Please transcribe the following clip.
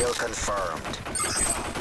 Kill confirmed.